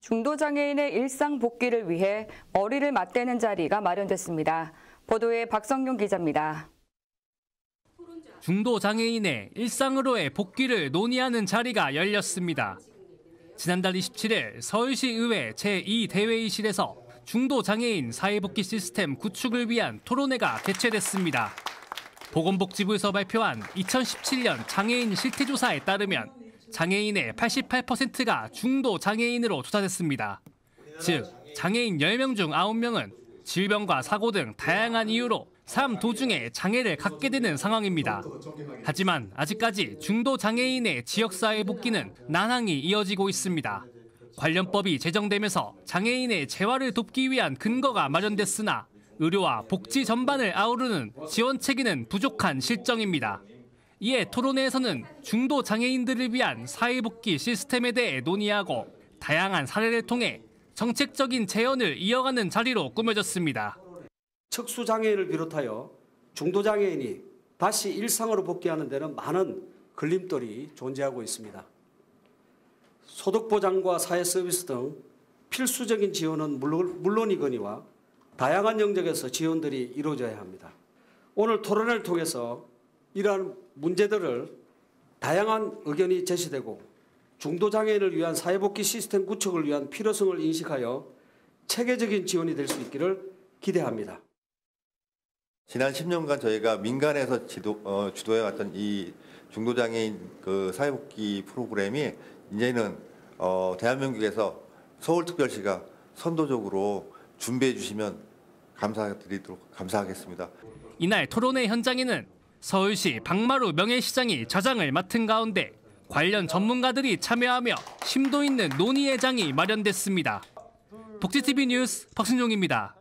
중도장애인의 일상 복귀를 위해 머리를 맞대는 자리가 마련됐습니다. 보도에 박성용 기자입니다. 중도 장애인의 일상으로의 복귀를 논의하는 자리가 열렸습니다. 지난달 27일 서울시 의회 제2대회의실에서 중도 장애인 사회복귀 시스템 구축을 위한 토론회가 개최됐습니다. 보건복지부에서 발표한 2017년 장애인 실태조사에 따르면 장애인의 88%가 중도 장애인으로 조사됐습니다. 즉, 장애인 10명 중 9명은 질병과 사고 등 다양한 이유로 삶 도중에 장애를 갖게 되는 상황입니다. 하지만 아직까지 중도 장애인의 지역사회 복귀는 난항이 이어지고 있습니다. 관련법이 제정되면서 장애인의 재활을 돕기 위한 근거가 마련됐으나 의료와 복지 전반을 아우르는 지원 체계는 부족한 실정입니다. 이에 토론회에서는 중도 장애인들을 위한 사회복귀 시스템에 대해 논의하고 다양한 사례를 통해 정책적인 재현을 이어가는 자리로 꾸며졌습니다. 척수 장애인을 비롯하여 중도 장애인이 다시 일상으로 복귀하는 데는 많은 걸림돌이 존재하고 있습니다. 소득 보장과 사회 서비스 등 필수적인 지원은 물론이거니와 다양한 영역에서 지원들이 이루어져야 합니다. 오늘 토론회를 통해서 이러한 문제들을 다양한 의견이 제시되고 중도장애인을 위한 사회복귀 시스템 구축을 위한 필요성을 인식하여 체계적인 지원이 될 수 있기를 기대합니다. 지난 10년간 저희가 민간에서 지도, 어, 주도해왔던 이 중도장애인 그 사회복귀 프로그램이 이제는 어, 대한민국에서 서울특별시가 선도적으로 준비해 주시면 감사드리도록 감사하겠습니다. 이날 토론회 현장에는 서울시 박마루 명예시장이 좌장을 맡은 가운데 관련 전문가들이 참여하며 심도 있는 논의의 장이 마련됐습니다. 복지TV 뉴스 박순용입니다.